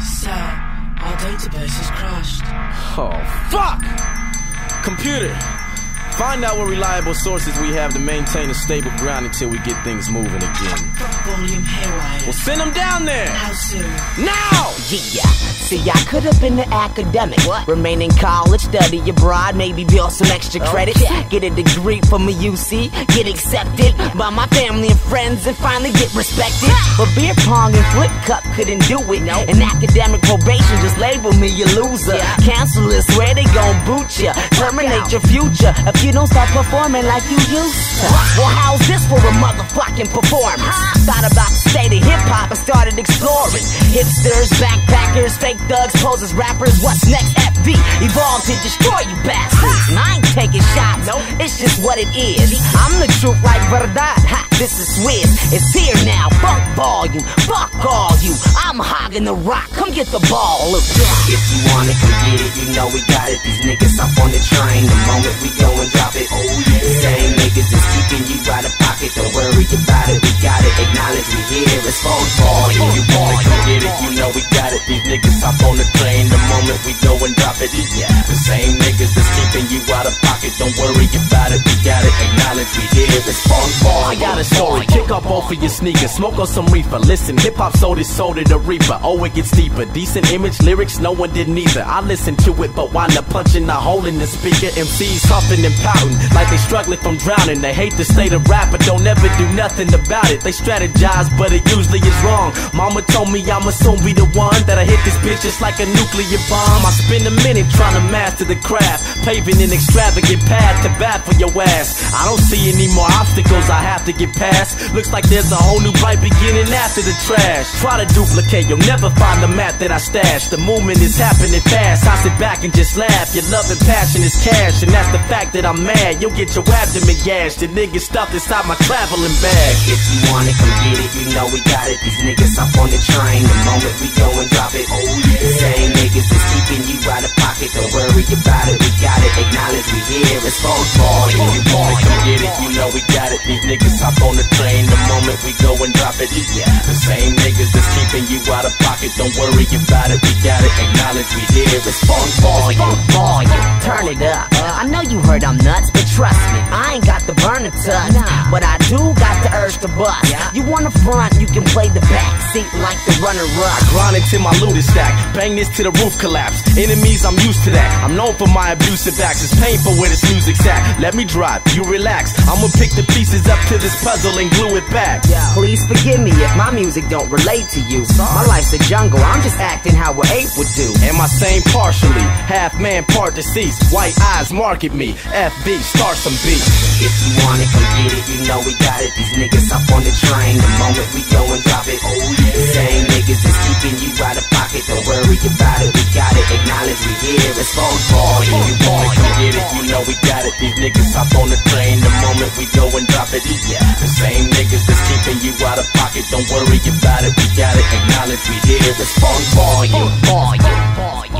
Sir, our database is crashed. Oh, fuck! Computer, find out what reliable sources we have to maintain a stable ground until we get things moving again. Volume haywire. Well, send them down there! How soon? Now! Yeah, see, I could have been an academic. What? Remain in college, study abroad, maybe build some extra credits. Get a degree from a UC, get accepted by my family and friends, and finally get respected. But beer pong and flip cup couldn't do it. No. And academic probation just labeled me a loser. Cancel this, where they gon' boot ya? Terminate your future if you don't start performing like you used to. Well, how's this for a motherfucking performance? Thought about the state of hip hop and started exploring. Hipsters, backpackers, fake thugs, posers, rappers. What's next? FV evolved to destroy you bastards. And I ain't taking shots. No, it's just what it is. I'm the truth like verdad. Ha, this is Swizz. It's here now. Funk Volume. Fuck all you. I'm hogging the rock. Come get the ball. Look. If you want it, come get it, you know we got it. These niggas up on the train, the moment we go drop it. Oh yeah. Same niggas is keeping you out of pocket. Don't worry about it, we got it. Acknowledge we here. It's phone for you. You want it, come get it, you know we got it. These niggas hop on the train, the moment we go and drop it. Yeah. The same niggas that's keeping you out of pocket. Don't worry about it, we got it. Acknowledge I got a story. Kick off both of your sneakers. Smoke on some reefer. Listen, hip hop sold its soul to the reaper. Oh, it gets deeper. Decent image, lyrics, no one did neither. I listened to it, but wind up punching a hole in the speaker. MCs huffing and pouting like they struggling from drowning. They hate the state of rap, but don't ever do nothing about it. They strategize, but it usually is wrong. Mama told me I'ma soon be the one that I hit this bitch just like a nuclear bomb. I spend a minute trying to master the craft, paving an extravagant path to bat for your ass. I don't see any more obstacles I have to get past. Looks like there's a whole new bright beginning after the trash. Try to duplicate, you'll never find the map that I stashed. The movement is happening fast. I sit back and just laugh. Your love and passion is cash, and that's the fact that I'm mad. You'll get your abdomen gashed. The niggas stuffed inside my traveling bag. If you want it, come get it, you know we got it. These niggas up on the train, the moment we go and drop it. Oh yeah. Same niggas is keeping you out of here. It's phone for you. You want it, come get it, you know we got it. These niggas hop on the train, the moment we go and drop it. Yeah. The same niggas that's keeping you out of pocket. Don't worry about it, we got it. Acknowledge we here. It's phone you. turn it up. I know you heard I'm nuts, but trust me, I ain't got the burner touch. But I do got the urge to bust. You wanna front, you can play the back seat like the runner up. Grind into my looted stack, bang this till the roof collapse. Enemies, I'm used to that. I'm known for my abusive acts. It's painful where this music's at. Let me drive, you relax. I'ma pick the pieces up to this puzzle and glue it back. Please forgive me if my music don't relate to you. My life's a jungle, I'm just acting how an ape would do. Am I sane partially? Half man, part deceased. White eyes market me. FV, start some beats. If you want it, come get it, you know we got it. These niggas up on the train, the moment we go and drop it. Oh yeah. The same niggas is keeping you out of pocket. Don't worry about it, we got it. Acknowledge we here. It's phone for you. You want it, come get it, you know we got it. These niggas hop on the train, the moment we go and drop it. Yeah. The same niggas that's keeping you out of pocket. Don't worry about it, we got it. Acknowledge we here. It's phone for you. Volume, volume.